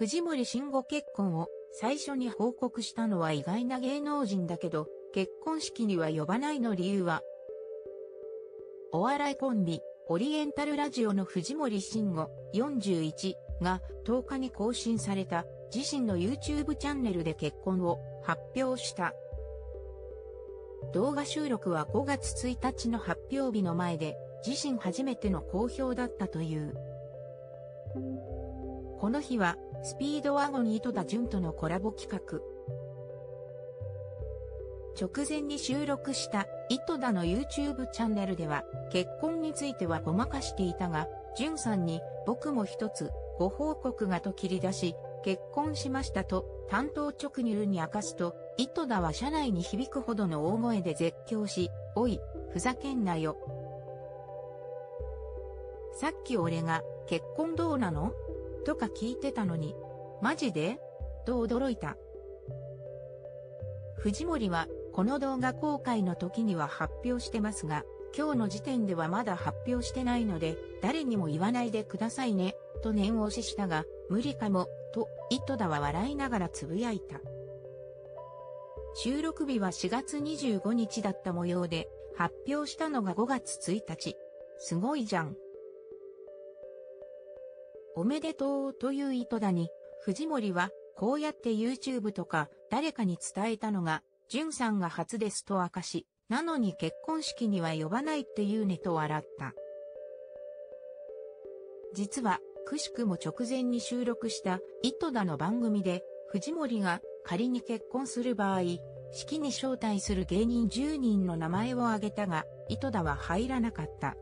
藤森慎吾結婚を最初に報告したのは意外な芸能人だけど、結婚式には呼ばないの理由は、お笑いコンビ、オリエンタルラジオの藤森慎吾41が10日に更新された自身の YouTube チャンネルで結婚を発表した。動画収録は5月1日の発表日の前で自身初めての公表だったという。この日はスピードワゴン井戸田潤とのコラボ企画。直前に収録した井戸田の YouTube チャンネルでは結婚についてはごまかしていたが、潤さんに僕も一つご報告がと切り出し、結婚しましたと担当直入に明かすと、井戸田は車内に響くほどの大声で絶叫し、おい、ふざけんなよ。さっき俺が結婚どうなの？とか聞いてたのに、マジで？と驚いた。藤森はこの動画公開の時には発表してますが、今日の時点ではまだ発表してないので、誰にも言わないでくださいね、と念押ししたが、無理かも、と、井戸田は笑いながらつぶやいた。収録日は4月25日だった模様で、発表したのが5月1日。すごいじゃん。おめでとうという糸田に、藤森は、こうやって YouTube とか誰かに伝えたのが、じゅんさんが初ですと明かし、なのに結婚式には呼ばないっていうねと笑った。実は、くしくも直前に収録した糸田の番組で、藤森が仮に結婚する場合、式に招待する芸人10人の名前を挙げたが、糸田は入らなかった。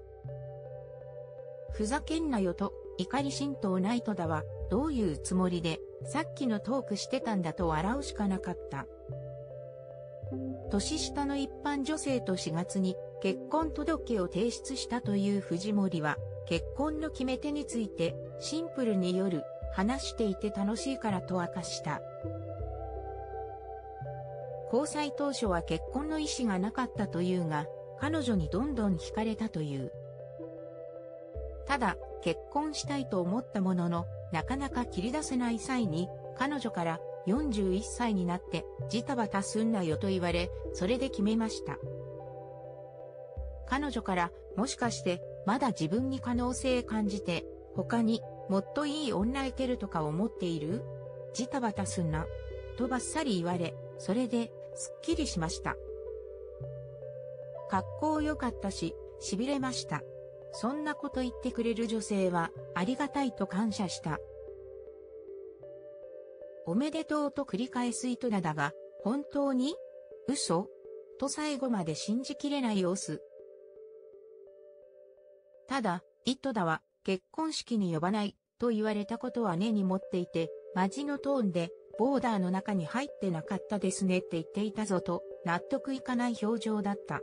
ふざけんなよと怒り神道ナイトだは、どういうつもりで、さっきのトークしてたんだと笑うしかなかった。年下の一般女性と4月に結婚届を提出したという藤森は、結婚の決め手についてシンプルに夜話していて楽しいからと明かした。交際当初は結婚の意思がなかったというが、彼女にどんどん惹かれたという。ただ、結婚したいと思ったものの、なかなか切り出せない際に、彼女から41歳になってジタバタすんなよと言われ、それで決めました。彼女から、もしかして、まだ自分に可能性感じて、他にもっといい女いけるとか思っている？ジタバタすんな。とばっさり言われ、それで、すっきりしました。格好良かったし、痺れました。そんなこと言ってくれる女性はありがたいと感謝した。おめでとうと繰り返す糸田だが、本当に嘘？と最後まで信じきれない様子。ただ、糸田は結婚式に呼ばないと言われたことは根に持っていて、マジのトーンでボーダーの中に入ってなかったですねって言っていたぞと納得いかない表情だった。